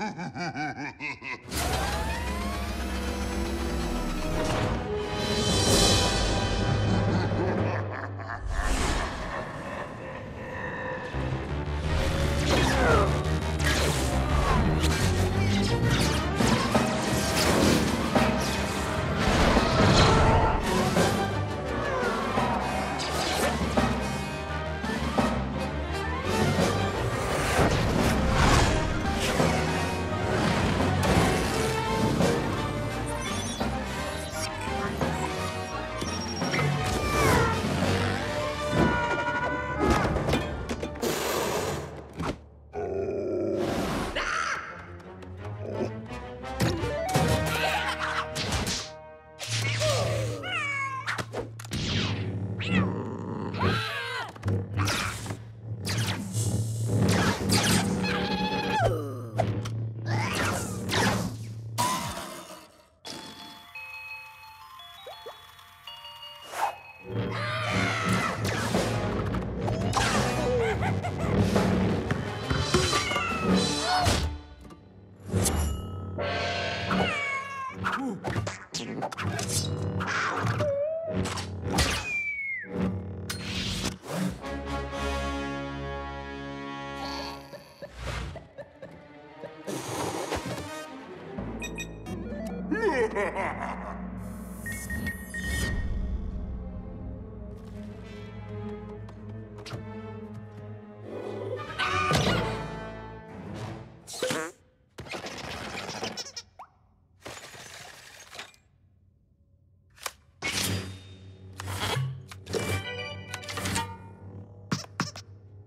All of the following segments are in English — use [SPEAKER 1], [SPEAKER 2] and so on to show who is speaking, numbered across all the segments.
[SPEAKER 1] Ha ha ha ha ha ha!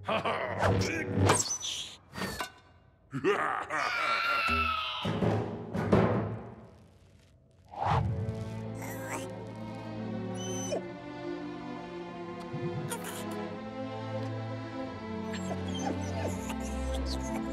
[SPEAKER 1] Ha Adiós.